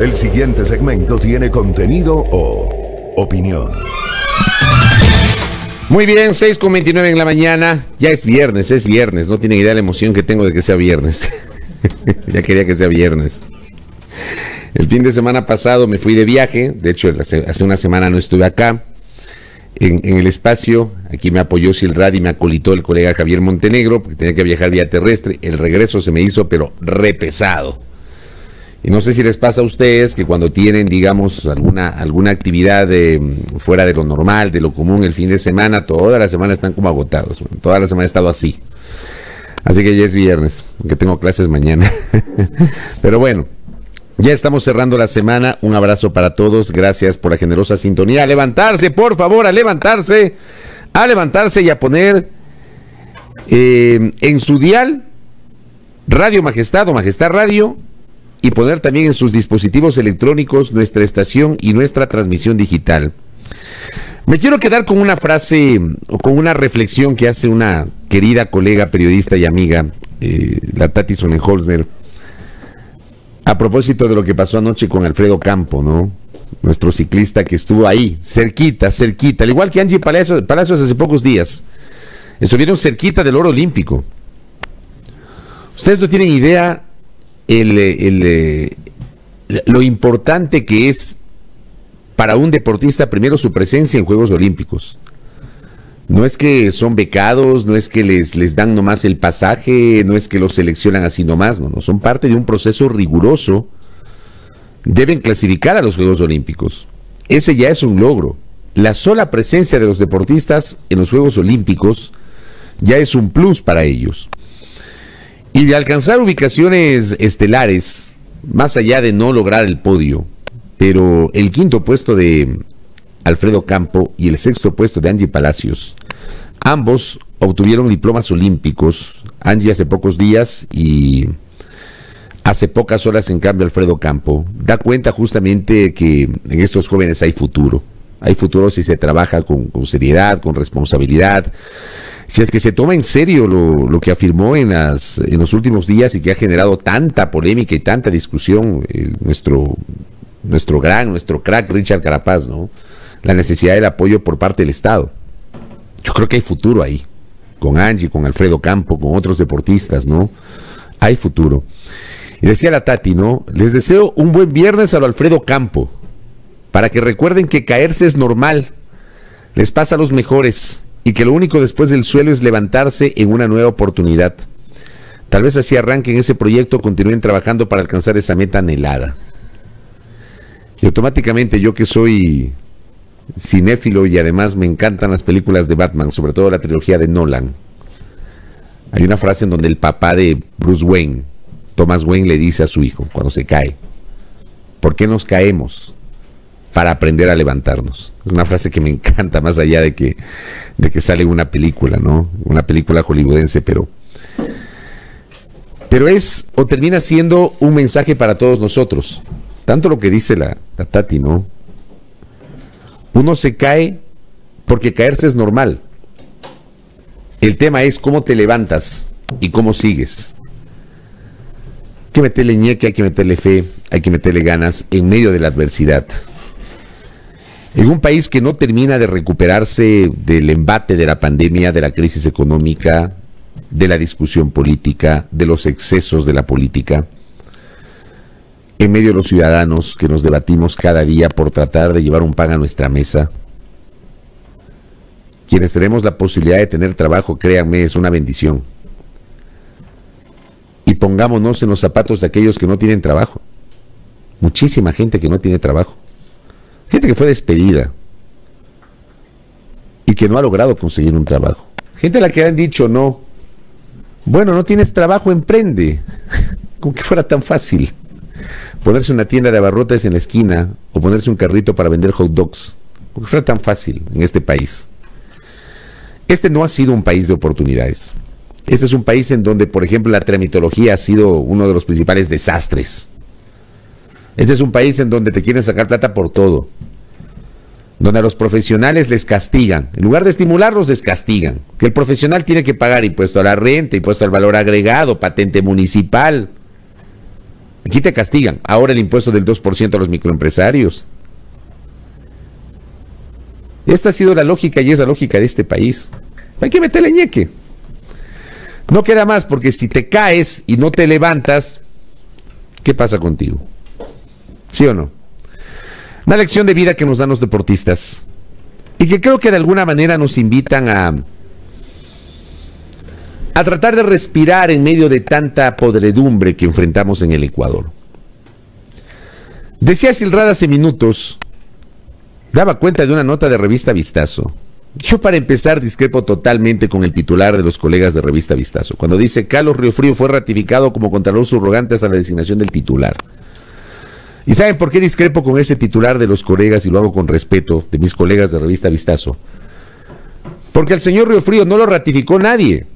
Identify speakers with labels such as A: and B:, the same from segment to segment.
A: El siguiente segmento tiene contenido o opinión.
B: Muy bien, 6 con 29 en la mañana. Ya es viernes, es viernes. No tienen idea de la emoción que tengo de que sea viernes. ya quería que sea viernes. El fin de semana pasado me fui de viaje. De hecho, hace una semana no estuve acá. En, el espacio, aquí me apoyó Silrad y me acolitó el colega Javier Montenegro, porque tenía que viajar vía terrestre. El regreso se me hizo, pero repesado. Y no sé si les pasa a ustedes que cuando tienen, digamos, alguna, alguna actividad fuera de lo normal, de lo común el fin de semana, toda la semana están como agotados. Toda la semana he estado así. Así que ya es viernes, que tengo clases mañana. Pero bueno, ya estamos cerrando la semana. Un abrazo para todos. Gracias por la generosa sintonía. A levantarse, por favor, a levantarse. A levantarse y a poner eh, en su dial Radio Majestad o Majestad Radio y poner también en sus dispositivos electrónicos nuestra estación y nuestra transmisión digital. Me quiero quedar con una frase o con una reflexión que hace una querida colega, periodista y amiga, eh, la Tati Sonnenholzner, a propósito de lo que pasó anoche con Alfredo Campo, ¿no? Nuestro ciclista que estuvo ahí, cerquita, cerquita, al igual que Angie Palacios, Palacios hace pocos días. Estuvieron cerquita del oro olímpico. Ustedes no tienen idea el, lo importante que es para un deportista primero su presencia en Juegos Olímpicos. No es que son becados, no es que les, les dan nomás el pasaje, no es que los seleccionan así nomás, no, no, son parte de un proceso riguroso. Deben clasificar a los Juegos Olímpicos. Ese ya es un logro. La sola presencia de los deportistas en los Juegos Olímpicos ya es un plus para ellos. Y de alcanzar ubicaciones estelares, más allá de no lograr el podio, pero el quinto puesto de Alfredo Campo y el sexto puesto de Angie Palacios, ambos obtuvieron diplomas olímpicos, Angie hace pocos días y hace pocas horas en cambio Alfredo Campo, da cuenta justamente que en estos jóvenes hay futuro, hay futuro si se trabaja con, con seriedad, con responsabilidad si es que se toma en serio lo, que afirmó en, las, en los últimos días y que ha generado tanta polémica y tanta discusión, eh, nuestro, nuestro gran, nuestro crack Richard Carapaz, ¿no? La necesidad del apoyo por parte del Estado. Yo creo que hay futuro ahí, con Angie, con Alfredo Campo, con otros deportistas, ¿no? Hay futuro. Y decía la Tati, ¿no? Les deseo un buen viernes a lo Alfredo Campo, para que recuerden que caerse es normal, les pasa a los mejores y que lo único después del suelo es levantarse en una nueva oportunidad. Tal vez así arranquen ese proyecto, continúen trabajando para alcanzar esa meta anhelada. Y automáticamente yo que soy cinéfilo y además me encantan las películas de Batman, sobre todo la trilogía de Nolan. Hay una frase en donde el papá de Bruce Wayne, Thomas Wayne, le dice a su hijo cuando se cae, ¿por qué nos caemos? Para aprender a levantarnos. Es una frase que me encanta, más allá de que, de que sale una película, ¿no? Una película hollywoodense, pero. Pero es o termina siendo un mensaje para todos nosotros. Tanto lo que dice la, la Tati, ¿no? Uno se cae porque caerse es normal. El tema es cómo te levantas y cómo sigues. Hay que meterle ñeque, hay que meterle fe, hay que meterle ganas en medio de la adversidad. En un país que no termina de recuperarse del embate de la pandemia, de la crisis económica, de la discusión política, de los excesos de la política, en medio de los ciudadanos que nos debatimos cada día por tratar de llevar un pan a nuestra mesa, quienes tenemos la posibilidad de tener trabajo, créanme, es una bendición. Y pongámonos en los zapatos de aquellos que no tienen trabajo. Muchísima gente que no tiene trabajo. Gente que fue despedida y que no ha logrado conseguir un trabajo. Gente a la que han dicho no. Bueno, no tienes trabajo, emprende. Como que fuera tan fácil. Ponerse una tienda de abarrotes en la esquina o ponerse un carrito para vender hot dogs. Como que fuera tan fácil en este país. Este no ha sido un país de oportunidades. Este es un país en donde, por ejemplo, la tramitología ha sido uno de los principales desastres. Este es un país en donde te quieren sacar plata por todo. Donde a los profesionales les castigan. En lugar de estimularlos, les castigan. Que el profesional tiene que pagar impuesto a la renta, impuesto al valor agregado, patente municipal. Aquí te castigan. Ahora el impuesto del 2% a los microempresarios. Esta ha sido la lógica y es la lógica de este país. Hay que meterle ñeque. No queda más porque si te caes y no te levantas, ¿qué pasa contigo? ¿Sí o no? Una lección de vida que nos dan los deportistas y que creo que de alguna manera nos invitan a a tratar de respirar en medio de tanta podredumbre que enfrentamos en el Ecuador. Decía Silrada hace minutos, daba cuenta de una nota de revista Vistazo. Yo para empezar discrepo totalmente con el titular de los colegas de revista Vistazo, cuando dice Carlos Riofrío fue ratificado como contralor subrogante hasta la designación del titular. ¿Y saben por qué discrepo con ese titular de los colegas y lo hago con respeto de mis colegas de revista Vistazo? Porque el señor Riofrío no lo ratificó nadie.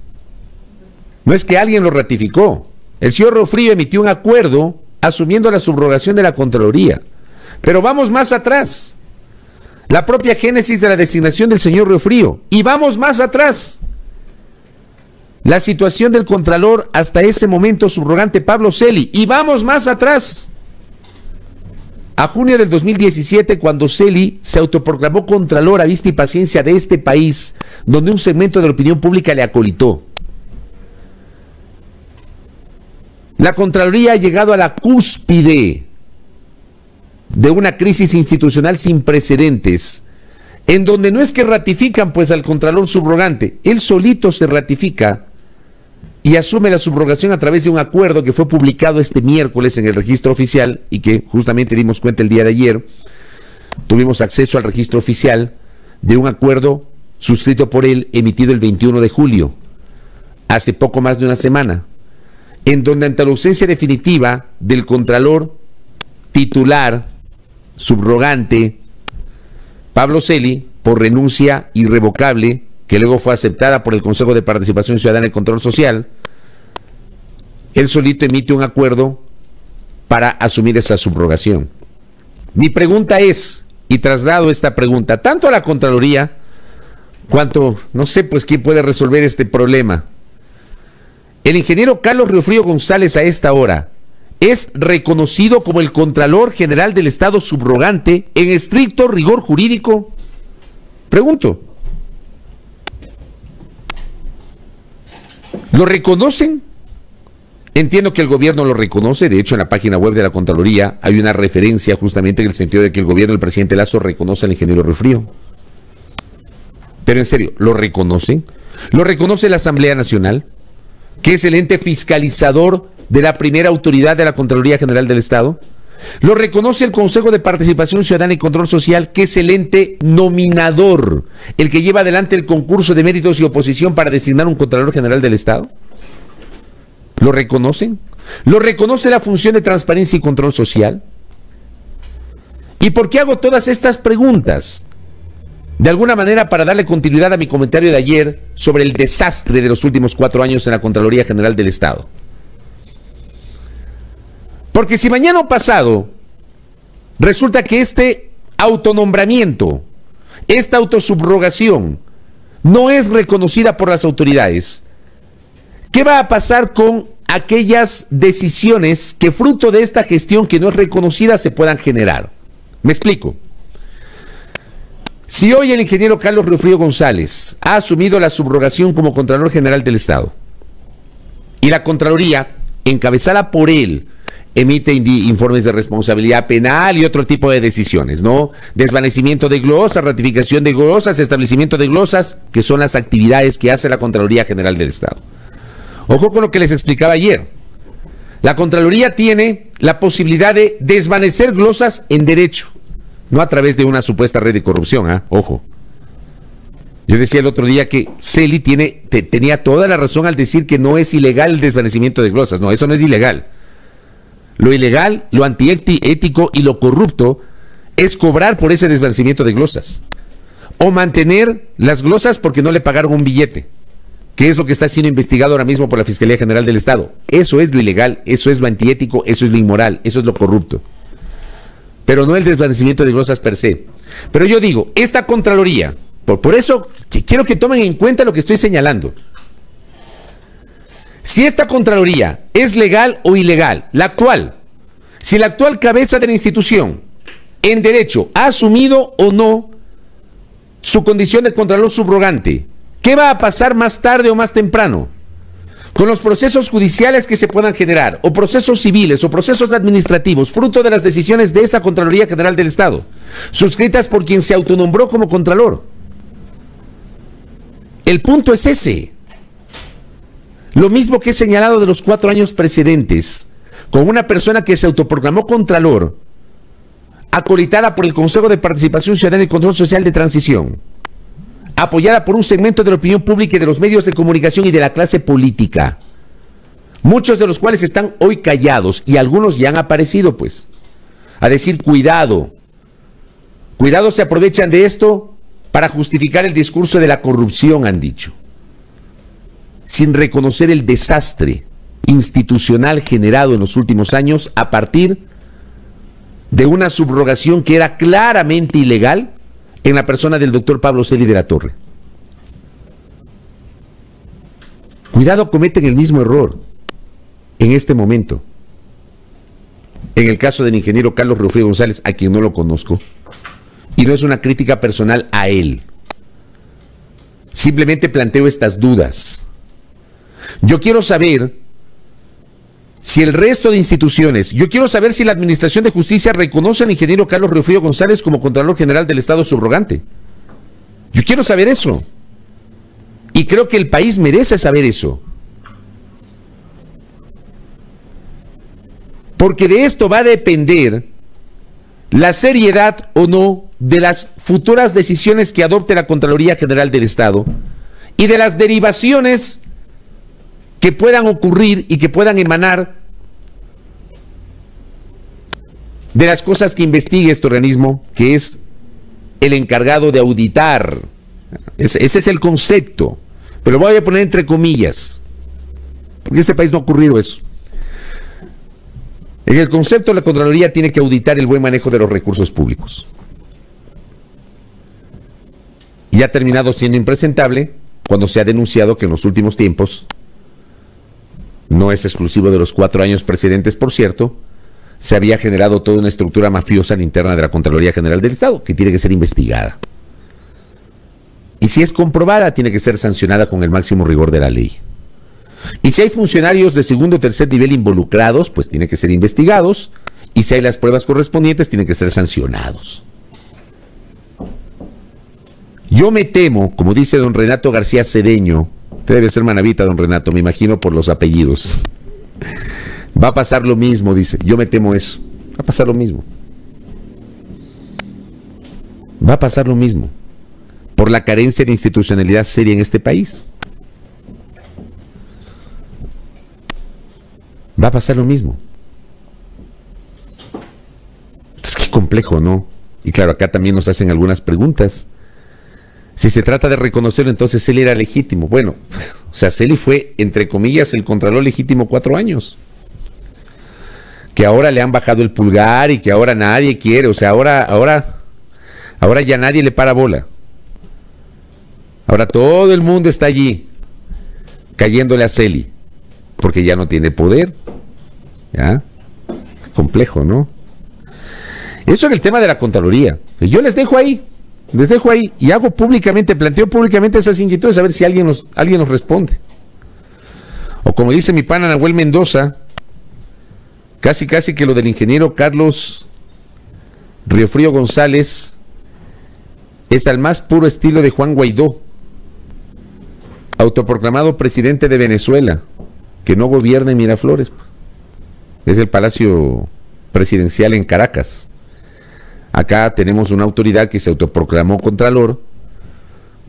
B: No es que alguien lo ratificó. El señor Riofrío emitió un acuerdo asumiendo la subrogación de la Contraloría. Pero vamos más atrás. La propia génesis de la designación del señor Riofrío. Y vamos más atrás. La situación del Contralor hasta ese momento subrogante Pablo Celi. Y vamos más atrás. A junio del 2017, cuando Celi se autoproclamó Contralor a vista y paciencia de este país, donde un segmento de la opinión pública le acolitó. La Contraloría ha llegado a la cúspide de una crisis institucional sin precedentes, en donde no es que ratifican pues al Contralor subrogante, él solito se ratifica y asume la subrogación a través de un acuerdo que fue publicado este miércoles en el registro oficial y que justamente dimos cuenta el día de ayer. Tuvimos acceso al registro oficial de un acuerdo suscrito por él emitido el 21 de julio, hace poco más de una semana en donde ante la ausencia definitiva del Contralor titular, subrogante, Pablo Celi, por renuncia irrevocable, que luego fue aceptada por el Consejo de Participación Ciudadana y Control Social, él solito emite un acuerdo para asumir esa subrogación. Mi pregunta es, y traslado esta pregunta, tanto a la Contraloría, cuanto, no sé, pues quién puede resolver este problema, el ingeniero Carlos Riofrío González a esta hora es reconocido como el Contralor General del Estado subrogante en estricto rigor jurídico. Pregunto. ¿Lo reconocen? Entiendo que el gobierno lo reconoce, de hecho en la página web de la Contraloría hay una referencia justamente en el sentido de que el gobierno del presidente Lazo reconoce al ingeniero Riofrío. Pero en serio, ¿lo reconocen? ¿Lo reconoce la Asamblea Nacional? que es el ente fiscalizador de la primera autoridad de la Contraloría General del Estado. Lo reconoce el Consejo de Participación Ciudadana y Control Social, que es el ente nominador, el que lleva adelante el concurso de méritos y oposición para designar un Contralor General del Estado. ¿Lo reconocen? ¿Lo reconoce la función de transparencia y control social? ¿Y por qué hago todas estas preguntas? de alguna manera para darle continuidad a mi comentario de ayer sobre el desastre de los últimos cuatro años en la Contraloría General del Estado. Porque si mañana o pasado resulta que este autonombramiento, esta autosubrogación, no es reconocida por las autoridades, ¿qué va a pasar con aquellas decisiones que fruto de esta gestión que no es reconocida se puedan generar? Me explico. Si hoy el ingeniero Carlos Riofrío González ha asumido la subrogación como Contralor General del Estado y la Contraloría, encabezada por él, emite informes de responsabilidad penal y otro tipo de decisiones, ¿no? Desvanecimiento de glosas, ratificación de glosas, establecimiento de glosas, que son las actividades que hace la Contraloría General del Estado. Ojo con lo que les explicaba ayer. La Contraloría tiene la posibilidad de desvanecer glosas en derecho no a través de una supuesta red de corrupción, ¿ah? ojo. Yo decía el otro día que Celi tiene, tenía toda la razón al decir que no es ilegal el desvanecimiento de glosas. No, eso no es ilegal. Lo ilegal, lo antiético y lo corrupto es cobrar por ese desvanecimiento de glosas. O mantener las glosas porque no le pagaron un billete, que es lo que está siendo investigado ahora mismo por la Fiscalía General del Estado. Eso es lo ilegal, eso es lo antiético, eso es lo inmoral, eso es lo corrupto pero no el desvanecimiento de glosas per se. Pero yo digo, esta Contraloría, por, por eso quiero que tomen en cuenta lo que estoy señalando. Si esta Contraloría es legal o ilegal, la actual, si la actual cabeza de la institución en derecho ha asumido o no su condición de contralor subrogante. ¿Qué va a pasar más tarde o más temprano? Con los procesos judiciales que se puedan generar, o procesos civiles, o procesos administrativos, fruto de las decisiones de esta Contraloría General del Estado, suscritas por quien se autonombró como Contralor. El punto es ese. Lo mismo que he señalado de los cuatro años precedentes, con una persona que se autoproclamó Contralor, acolitada por el Consejo de Participación Ciudadana y Control Social de Transición, apoyada por un segmento de la opinión pública y de los medios de comunicación y de la clase política, muchos de los cuales están hoy callados y algunos ya han aparecido, pues, a decir cuidado, cuidado se aprovechan de esto para justificar el discurso de la corrupción, han dicho, sin reconocer el desastre institucional generado en los últimos años a partir de una subrogación que era claramente ilegal en la persona del doctor Pablo Celi de la Torre. Cuidado, cometen el mismo error en este momento. En el caso del ingeniero Carlos Rufrío González, a quien no lo conozco, y no es una crítica personal a él. Simplemente planteo estas dudas. Yo quiero saber si el resto de instituciones, yo quiero saber si la Administración de Justicia reconoce al ingeniero Carlos Riofrío González como Contralor General del Estado subrogante. Yo quiero saber eso. Y creo que el país merece saber eso. Porque de esto va a depender la seriedad o no de las futuras decisiones que adopte la Contraloría General del Estado y de las derivaciones que puedan ocurrir y que puedan emanar de las cosas que investigue este organismo, que es el encargado de auditar. Ese, es el concepto, pero lo voy a poner entre comillas, porque en este país no ha ocurrido eso. En el concepto, la Contraloría tiene que auditar el buen manejo de los recursos públicos. Y ha terminado siendo impresentable cuando se ha denunciado que en los últimos tiempos no es exclusivo de los cuatro años precedentes, por cierto, se había generado toda una estructura mafiosa interna de la Contraloría General del Estado, que tiene que ser investigada. Y si es comprobada, tiene que ser sancionada con el máximo rigor de la ley. Y si hay funcionarios de segundo o tercer nivel involucrados, pues tiene que ser investigados. Y si hay las pruebas correspondientes, tienen que ser sancionados. Yo me temo, como dice don Renato García Cedeño, Debe ser manavita, don Renato, me imagino por los apellidos. Va a pasar lo mismo, dice. Yo me temo eso. Va a pasar lo mismo. Va a pasar lo mismo. Por la carencia de institucionalidad seria en este país. Va a pasar lo mismo. Entonces, qué complejo, ¿no? Y claro, acá también nos hacen algunas preguntas. Si se trata de reconocerlo, entonces Celi era legítimo. Bueno, o sea, Celi fue, entre comillas, el contralor legítimo cuatro años. Que ahora le han bajado el pulgar y que ahora nadie quiere. O sea, ahora, ahora, ahora ya nadie le para bola. Ahora todo el mundo está allí, cayéndole a Celi, porque ya no tiene poder. ¿Ya? Complejo, ¿no? Eso en el tema de la Contraloría. Yo les dejo ahí. Les dejo ahí y hago públicamente, planteo públicamente esas inquietudes a ver si alguien nos, alguien nos responde. O como dice mi pana Nahuel Mendoza, casi casi que lo del ingeniero Carlos Riofrío González es al más puro estilo de Juan Guaidó, autoproclamado presidente de Venezuela, que no gobierna en Miraflores. Es el palacio presidencial en Caracas. Acá tenemos una autoridad que se autoproclamó Contralor,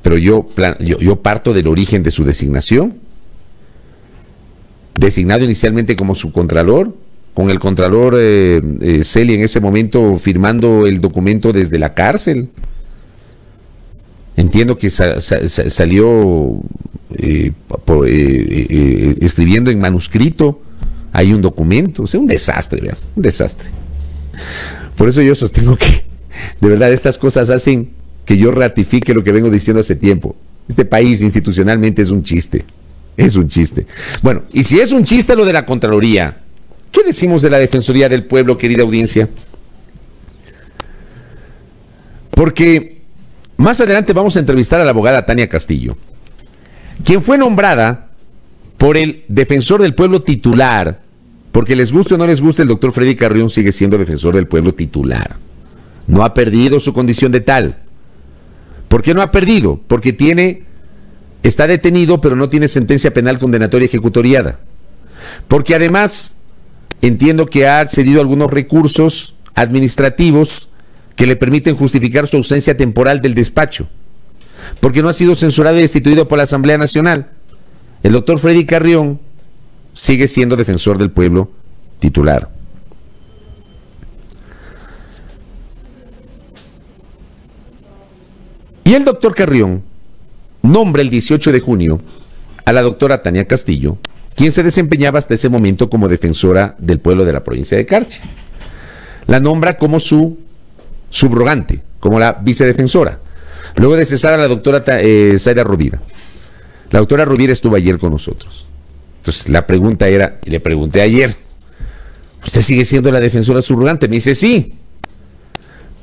B: pero yo, yo, parto del origen de su designación. Designado inicialmente como su Contralor, con el Contralor eh, eh, Celi en ese momento firmando el documento desde la cárcel. Entiendo que salió eh, escribiendo en manuscrito. Hay un documento, o un desastre, vean, un desastre. Por eso yo sostengo que, de verdad, estas cosas hacen que yo ratifique lo que vengo diciendo hace tiempo. Este país institucionalmente es un chiste. Es un chiste. Bueno, y si es un chiste lo de la Contraloría, ¿Qué decimos de la Defensoría del Pueblo, querida audiencia? Porque más adelante vamos a entrevistar a la abogada Tania Castillo, quien fue nombrada por el defensor del pueblo titular, porque les guste o no les guste, el doctor Freddy Carrión sigue siendo defensor del pueblo titular. No ha perdido su condición de tal. ¿Por qué no ha perdido? Porque tiene, está detenido, pero no tiene sentencia penal condenatoria ejecutoriada. Porque además entiendo que ha cedido algunos recursos administrativos que le permiten justificar su ausencia temporal del despacho, porque no ha sido censurado y destituido por la Asamblea Nacional. El doctor Freddy Carrión sigue siendo defensor del pueblo titular. Y el doctor Carrión nombra el 18 de junio a la doctora Tania Castillo, quien se desempeñaba hasta ese momento como defensora del pueblo de la provincia de Carchi. La nombra como su subrogante, como la vicedefensora. Luego de cesar a la doctora eh, Zaira Rovira. La doctora Rovira estuvo ayer con nosotros. Entonces la pregunta era, y le pregunté ayer, ¿usted sigue siendo la defensora subrogante? Me dice, sí.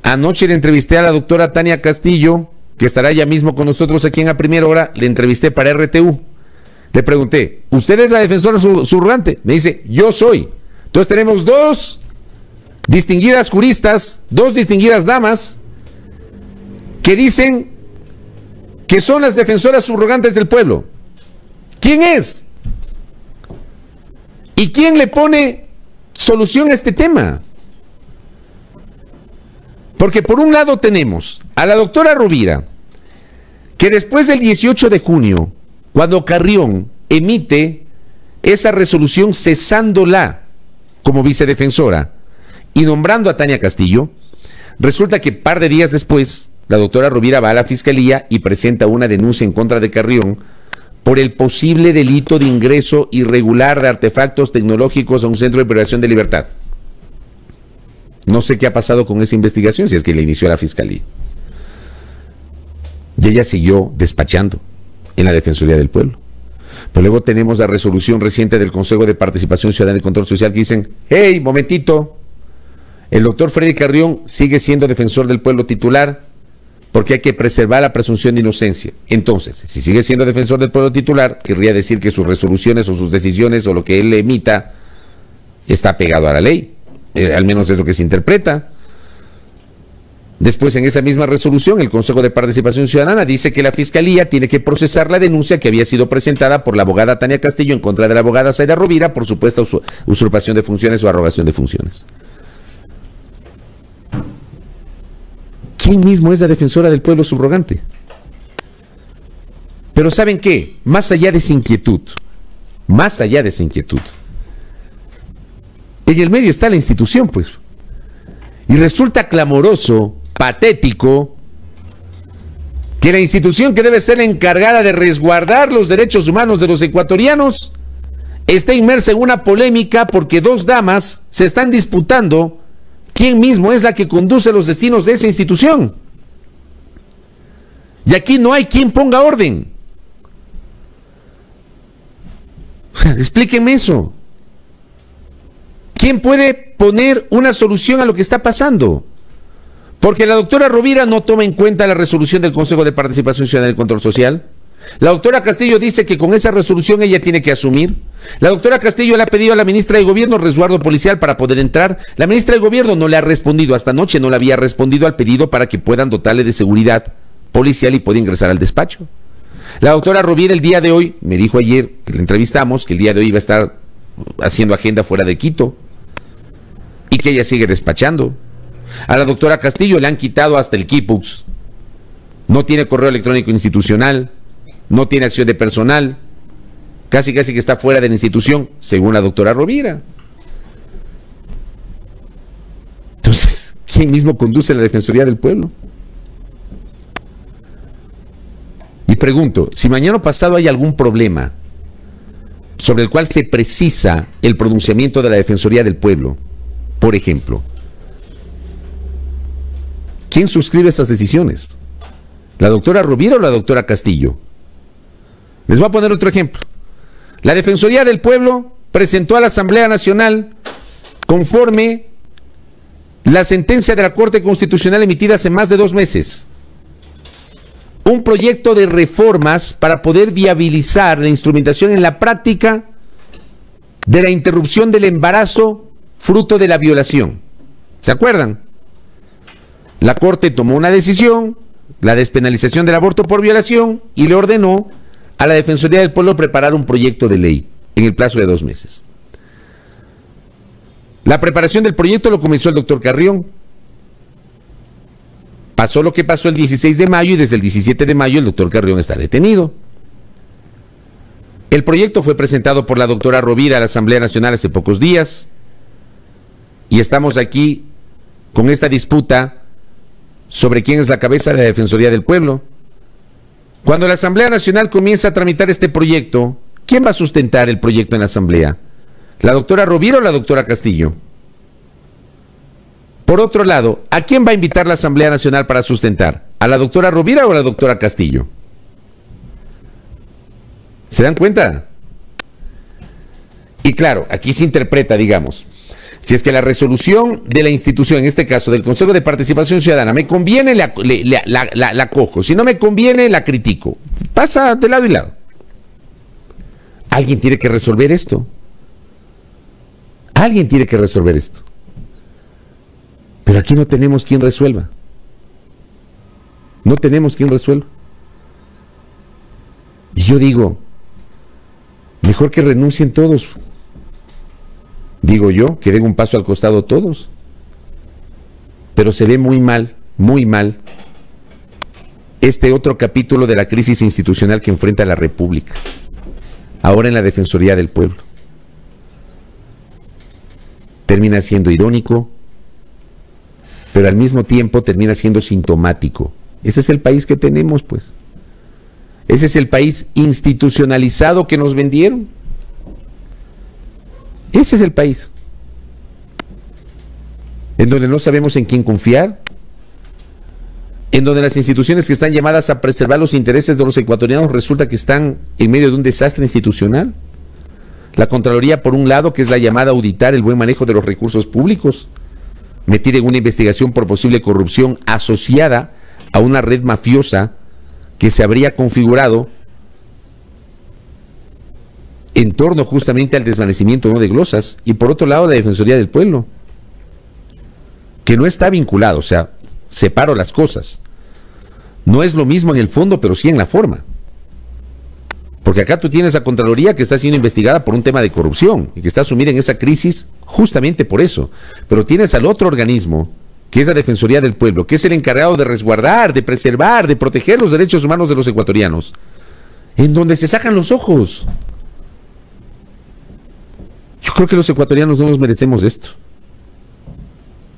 B: Anoche le entrevisté a la doctora Tania Castillo, que estará ya mismo con nosotros aquí en la primera hora, le entrevisté para RTU. Le pregunté, ¿usted es la defensora subrogante? Me dice, yo soy. Entonces tenemos dos distinguidas juristas, dos distinguidas damas, que dicen que son las defensoras subrogantes del pueblo. ¿Quién es? ¿Y quién le pone solución a este tema? Porque por un lado tenemos a la doctora Rovira, que después del 18 de junio, cuando Carrión emite esa resolución cesándola como vicedefensora, y nombrando a Tania Castillo, resulta que par de días después, la doctora Rovira va a la fiscalía y presenta una denuncia en contra de Carrión por el posible delito de ingreso irregular de artefactos tecnológicos a un centro de privación de libertad. No sé qué ha pasado con esa investigación, si es que le inició la fiscalía. Y ella siguió despachando en la Defensoría del Pueblo. Pero luego tenemos la resolución reciente del Consejo de Participación Ciudadana y Control Social que dicen, hey, momentito, el doctor Freddy Carrión sigue siendo defensor del pueblo titular porque hay que preservar la presunción de inocencia. Entonces, si sigue siendo defensor del pueblo titular, querría decir que sus resoluciones o sus decisiones o lo que él emita está pegado a la ley, eh, al menos es lo que se interpreta. Después, en esa misma resolución, el Consejo de Participación Ciudadana dice que la Fiscalía tiene que procesar la denuncia que había sido presentada por la abogada Tania Castillo en contra de la abogada Zaida Rovira por supuesta usurpación de funciones o arrogación de funciones. ¿Quién mismo es la defensora del pueblo subrogante? Pero ¿saben qué? Más allá de esa inquietud, más allá de esa inquietud, en el medio está la institución, pues. Y resulta clamoroso, patético, que la institución que debe ser encargada de resguardar los derechos humanos de los ecuatorianos esté inmersa en una polémica porque dos damas se están disputando quién mismo es la que conduce los destinos de esa institución. Y aquí no hay quien ponga orden. O sea, explíquenme eso. ¿Quién puede poner una solución a lo que está pasando? Porque la doctora Rovira no toma en cuenta la resolución del Consejo de Participación Ciudadana del Control Social. La doctora Castillo dice que con esa resolución ella tiene que asumir. La doctora Castillo le ha pedido a la ministra de Gobierno resguardo policial para poder entrar. La ministra de Gobierno no le ha respondido hasta anoche, no le había respondido al pedido para que puedan dotarle de seguridad policial y pueda ingresar al despacho. La doctora Rovira el día de hoy, me dijo ayer que le entrevistamos, que el día de hoy iba a estar haciendo agenda fuera de Quito y que ella sigue despachando. A la doctora Castillo le han quitado hasta el Kipux. No tiene correo electrónico institucional no tiene acción de personal, casi casi que está fuera de la institución, según la doctora Rovira. Entonces, ¿quién mismo conduce la Defensoría del Pueblo? Y pregunto, si mañana pasado hay algún problema sobre el cual se precisa el pronunciamiento de la Defensoría del Pueblo, por ejemplo, ¿quién suscribe estas decisiones? ¿La doctora Rovira o la doctora Castillo? Les voy a poner otro ejemplo. La Defensoría del Pueblo presentó a la Asamblea Nacional conforme la sentencia de la Corte Constitucional emitida hace más de dos meses. Un proyecto de reformas para poder viabilizar la instrumentación en la práctica de la interrupción del embarazo fruto de la violación. ¿Se acuerdan? La Corte tomó una decisión, la despenalización del aborto por violación, y le ordenó a la Defensoría del Pueblo preparar un proyecto de ley en el plazo de dos meses. La preparación del proyecto lo comenzó el doctor Carrión. Pasó lo que pasó el 16 de mayo y desde el 17 de mayo el doctor Carrión está detenido. El proyecto fue presentado por la doctora Rovira a la Asamblea Nacional hace pocos días y estamos aquí con esta disputa sobre quién es la cabeza de la Defensoría del Pueblo. Cuando la Asamblea Nacional comienza a tramitar este proyecto, ¿quién va a sustentar el proyecto en la Asamblea? ¿La doctora Rovira o la doctora Castillo? Por otro lado, ¿a quién va a invitar la Asamblea Nacional para sustentar? ¿A la doctora Rovira o a la doctora Castillo? ¿Se dan cuenta? Y claro, aquí se interpreta, digamos, si es que la resolución de la institución, en este caso del Consejo de Participación Ciudadana, me conviene, la, cojo. Si no me conviene, la critico. Pasa de lado y lado. Alguien tiene que resolver esto. Alguien tiene que resolver esto. Pero aquí no tenemos quien resuelva. No tenemos quien resuelva. Y yo digo, mejor que renuncien todos digo yo, que den un paso al costado todos. Pero se ve muy mal, muy mal, este otro capítulo de la crisis institucional que enfrenta la República, ahora en la Defensoría del Pueblo. Termina siendo irónico, pero al mismo tiempo termina siendo sintomático. Ese es el país que tenemos, pues. Ese es el país institucionalizado que nos vendieron. Ese es el país. En donde no sabemos en quién confiar, en donde las instituciones que están llamadas a preservar los intereses de los ecuatorianos resulta que están en medio de un desastre institucional. La Contraloría, por un lado, que es la llamada a auditar el buen manejo de los recursos públicos, metida en una investigación por posible corrupción asociada a una red mafiosa que se habría configurado en torno justamente al desvanecimiento de glosas y por otro lado la Defensoría del Pueblo, que no está vinculado, o sea, separo las cosas. No es lo mismo en el fondo, pero sí en la forma. Porque acá tú tienes a Contraloría que está siendo investigada por un tema de corrupción y que está sumida en esa crisis justamente por eso. Pero tienes al otro organismo, que es la Defensoría del Pueblo, que es el encargado de resguardar, de preservar, de proteger los derechos humanos de los ecuatorianos, en donde se sacan los ojos. Yo creo que los ecuatorianos no nos merecemos esto.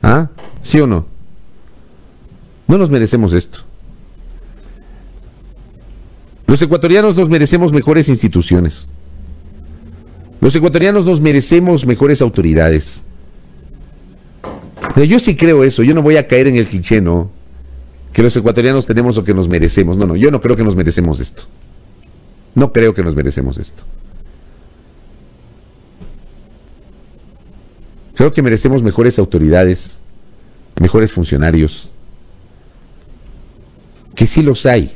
B: ¿Ah? ¿Sí o no? No nos merecemos esto. Los ecuatorianos nos merecemos mejores instituciones. Los ecuatorianos nos merecemos mejores autoridades. yo sí creo eso, yo no voy a caer en el cliché. Que los ecuatorianos tenemos lo que nos merecemos. No, no, yo no creo que nos merecemos esto. No creo que nos merecemos esto. Creo que merecemos mejores autoridades, mejores funcionarios, que sí los hay.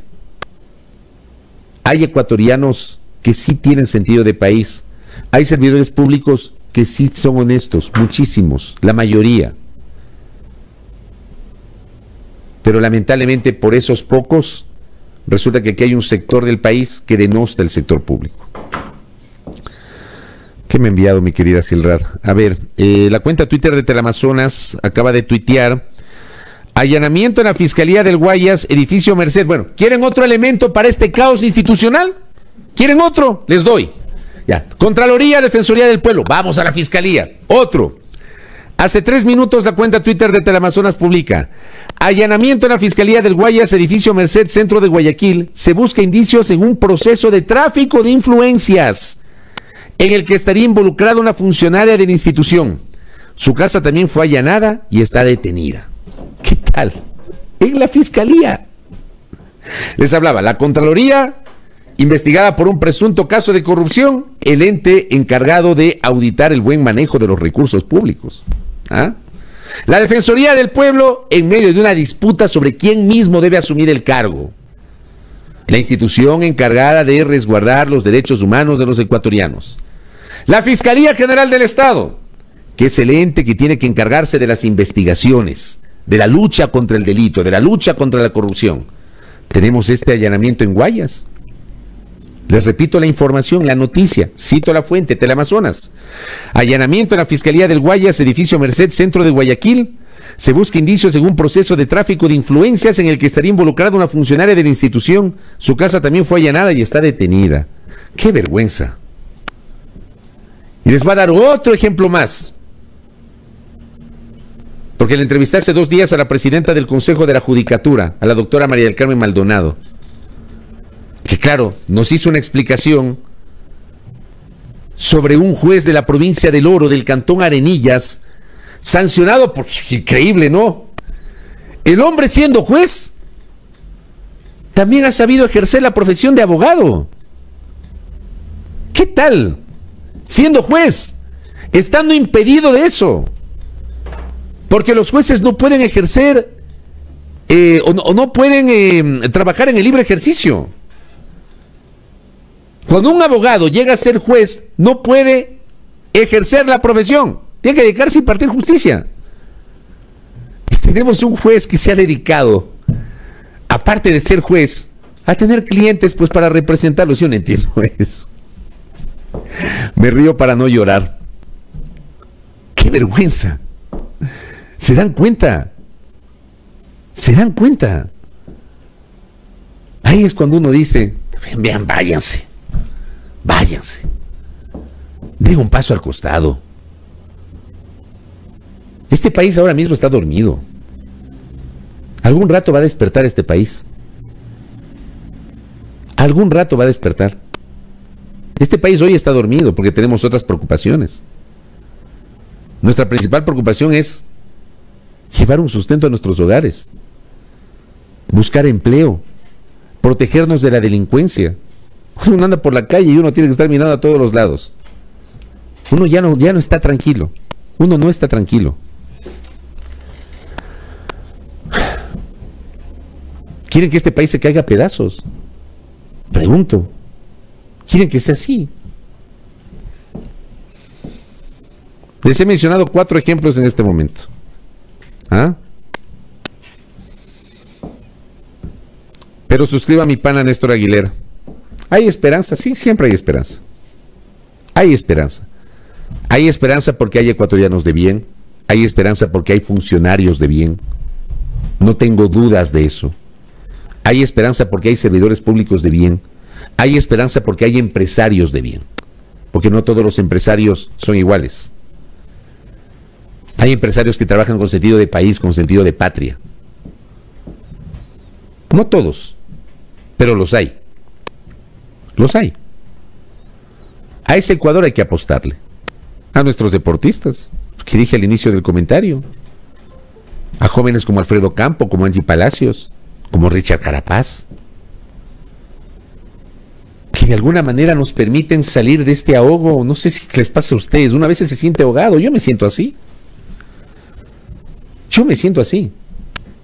B: Hay ecuatorianos que sí tienen sentido de país. Hay servidores públicos que sí son honestos, muchísimos, la mayoría. Pero lamentablemente por esos pocos resulta que aquí hay un sector del país que denosta el sector público. ¿Qué me ha enviado mi querida Silrad? A ver, eh, la cuenta Twitter de Teleamazonas acaba de tuitear. Allanamiento en la Fiscalía del Guayas, edificio Merced. Bueno, ¿quieren otro elemento para este caos institucional? ¿Quieren otro? Les doy. Ya. Contraloría, Defensoría del Pueblo. Vamos a la Fiscalía. Otro. Hace tres minutos la cuenta Twitter de Teleamazonas publica. Allanamiento en la Fiscalía del Guayas, edificio Merced, centro de Guayaquil. Se busca indicios en un proceso de tráfico de influencias en el que estaría involucrada una funcionaria de la institución. Su casa también fue allanada y está detenida. ¿Qué tal? En la fiscalía. Les hablaba, la Contraloría investigada por un presunto caso de corrupción, el ente encargado de auditar el buen manejo de los recursos públicos. ¿Ah? La Defensoría del Pueblo en medio de una disputa sobre quién mismo debe asumir el cargo. La institución encargada de resguardar los derechos humanos de los ecuatorianos. La Fiscalía General del Estado, que es el ente que tiene que encargarse de las investigaciones, de la lucha contra el delito, de la lucha contra la corrupción. Tenemos este allanamiento en Guayas. Les repito la información, la noticia. Cito la fuente, Teleamazonas. Allanamiento en la Fiscalía del Guayas, edificio Merced, centro de Guayaquil. Se busca indicios en un proceso de tráfico de influencias en el que estaría involucrada una funcionaria de la institución. Su casa también fue allanada y está detenida. ¡Qué vergüenza! Y les voy a dar otro ejemplo más. Porque le entrevisté hace dos días a la presidenta del Consejo de la Judicatura, a la doctora María del Carmen Maldonado que claro, nos hizo una explicación sobre un juez de la provincia del Oro, del cantón Arenillas, sancionado por... Increíble, ¿no? El hombre siendo juez, también ha sabido ejercer la profesión de abogado. ¿Qué tal? Siendo juez, estando impedido de eso. Porque los jueces no pueden ejercer eh, o, no, pueden eh, trabajar en el libre ejercicio. Cuando un abogado llega a ser juez, no puede ejercer la profesión. Tiene que dedicarse a impartir justicia. tenemos un juez que se ha dedicado, aparte de ser juez, a tener clientes pues para representarlos. Yo no entiendo eso. Me río para no llorar. ¡Qué vergüenza! ¿Se dan cuenta? ¿Se dan cuenta? Ahí es cuando uno dice, vean, váyanse. Váyanse. Den un paso al costado. Este país ahora mismo está dormido. Algún rato va a despertar este país. Algún rato va a despertar. Este país hoy está dormido porque tenemos otras preocupaciones. Nuestra principal preocupación es llevar un sustento a nuestros hogares, buscar empleo, protegernos de la delincuencia, uno anda por la calle y uno tiene que estar mirando a todos los lados. Uno ya no, ya no está tranquilo. Uno no está tranquilo. ¿Quieren que este país se caiga a pedazos? Pregunto. ¿Quieren que sea así? Les he mencionado cuatro ejemplos en este momento. ¿Ah? Pero suscriba a mi pana Néstor Aguilera. ¿Hay esperanza? Sí, siempre hay esperanza. Hay esperanza. Hay esperanza porque hay ecuatorianos de bien. Hay esperanza porque hay funcionarios de bien. No tengo dudas de eso. Hay esperanza porque hay servidores públicos de bien. Hay esperanza porque hay empresarios de bien. Porque no todos los empresarios son iguales. Hay empresarios que trabajan con sentido de país, con sentido de patria. No todos, pero los hay. Los hay. A ese Ecuador hay que apostarle. A nuestros deportistas, que dije al inicio del comentario. A jóvenes como Alfredo Campo, como Angie Palacios, como Richard Carapaz. De alguna manera nos permiten salir de este ahogo. No sé si les pasa a ustedes. Una vez se siente ahogado. Yo me siento así. Yo me siento así.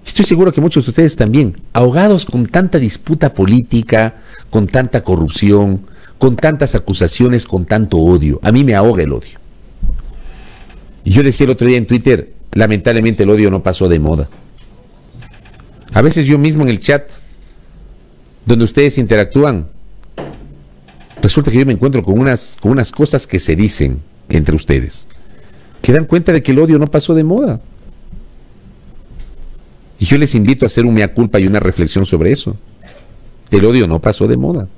B: Estoy seguro que muchos de ustedes también, ahogados con tanta disputa política, con tanta corrupción, con tantas acusaciones, con tanto odio. A mí me ahoga el odio. Y yo decía el otro día en Twitter, lamentablemente el odio no pasó de moda. A veces yo mismo en el chat, donde ustedes interactúan, resulta que yo me encuentro con unas, con unas cosas que se dicen entre ustedes, que dan cuenta de que el odio no pasó de moda. Y yo les invito a hacer un mea culpa y una reflexión sobre eso. El odio no pasó de moda.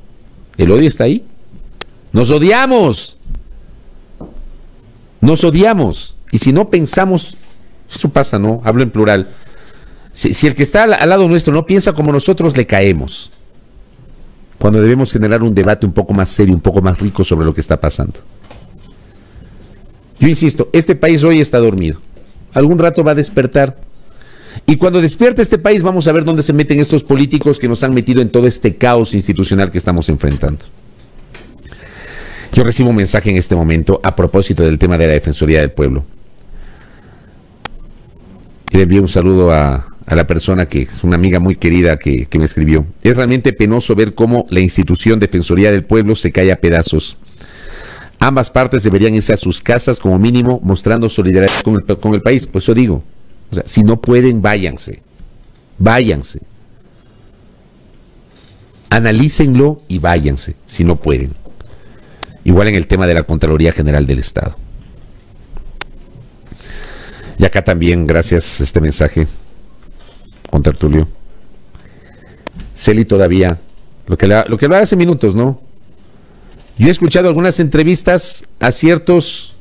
B: El odio está ahí. Nos odiamos. Nos odiamos. Y si no pensamos, eso pasa, ¿no? Hablo en plural. Si, el que está al, lado nuestro no piensa como nosotros, le caemos. Cuando debemos generar un debate un poco más serio, un poco más rico sobre lo que está pasando. Yo insisto, este país hoy está dormido. Algún rato va a despertar Y cuando despierte este país vamos a ver dónde se meten estos políticos que nos han metido en todo este caos institucional que estamos enfrentando. Yo recibo un mensaje en este momento a propósito del tema de la Defensoría del Pueblo. Le envío un saludo a, la persona que es una amiga muy querida que, me escribió. Es realmente penoso ver cómo la institución Defensoría del Pueblo se cae a pedazos. Ambas partes deberían irse a sus casas como mínimo mostrando solidaridad con el, con el país. Pues eso digo. O sea, si no pueden, váyanse. Váyanse. Analícenlo y váyanse, si no pueden. Igual en el tema de la Contraloría General del Estado. Y acá también, gracias este mensaje, con Tertulio. Celi todavía, lo que, lo que hace minutos, ¿no? Yo he escuchado algunas entrevistas a ciertos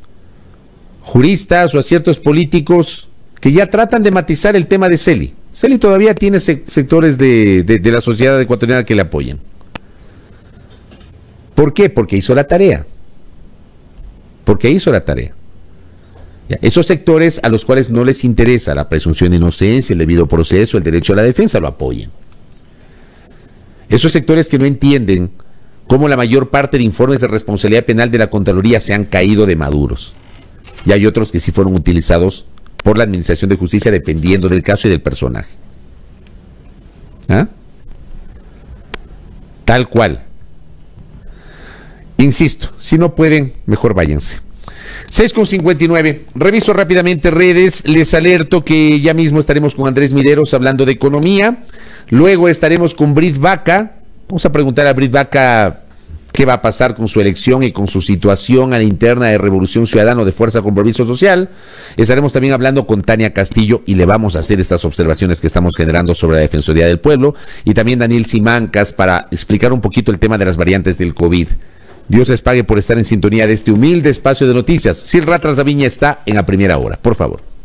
B: juristas o a ciertos políticos que ya tratan de matizar el tema de Celi. Celi todavía tiene sectores de, de la sociedad ecuatoriana que le apoyan. ¿Por qué? Porque hizo la tarea. Porque hizo la tarea. Esos sectores a los cuales no les interesa la presunción de inocencia, el debido proceso, el derecho a la defensa, lo apoyan. Esos sectores que no entienden cómo la mayor parte de informes de responsabilidad penal de la Contraloría se han caído de maduros. Y hay otros que sí fueron utilizados por la Administración de Justicia dependiendo del caso y del personaje. ¿Ah? Tal cual. Insisto, si no pueden, mejor váyanse. 6.59. Reviso rápidamente redes. Les alerto que ya mismo estaremos con Andrés Mideros hablando de economía. Luego estaremos con Brit Vaca. Vamos a preguntar a Brit Vaca qué va a pasar con su elección y con su situación a la interna de Revolución Ciudadana de Fuerza Compromiso Social. Estaremos también hablando con Tania Castillo y le vamos a hacer estas observaciones que estamos generando sobre la Defensoría del Pueblo y también Daniel Simancas para explicar un poquito el tema de las variantes del COVID. Dios les pague por estar en sintonía de este humilde espacio de noticias. Sir Ratras Viña está en la primera hora, por favor.